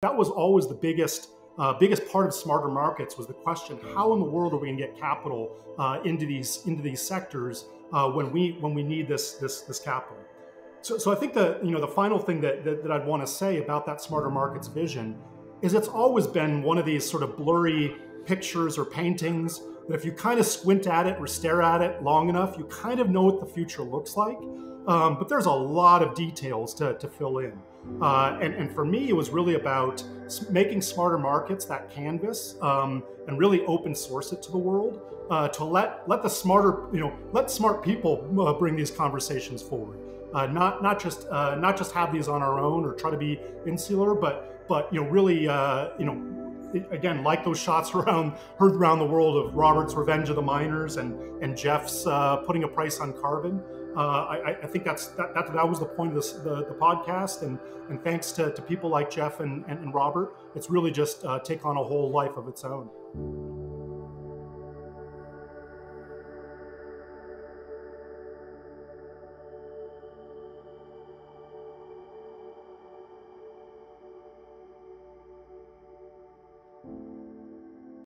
that was always the biggest uh, biggest part of smarter markets was the question: How in the world are we going to get capital uh, into these into these sectors uh, when we when we need this this this capital? So, so I think the you know the final thing that, that, that I'd want to say about that smarter markets vision is it's always been one of these sort of blurry pictures or paintings that if you kind of squint at it or stare at it long enough, you kind of know what the future looks like. Um, but there's a lot of details to, to fill in. Uh, and, and, for me, it was really about making smarter markets that canvas um, and really open source it to the world uh, to let let the smarter you know let smart people uh, bring these conversations forward. Uh, not not just uh, not just have these on our own or try to be insular, but but you know really uh, you know again, like those shots around heard around the world of Robert's Revenge of the Miners and and Jeff's uh, putting a price on carbon. Uh, I, I, think that's that, that, that was the point of this, the, the podcast, and and thanks to, to people like Jeff and, and, and Robert, it's really just uh, take on a whole life of its own.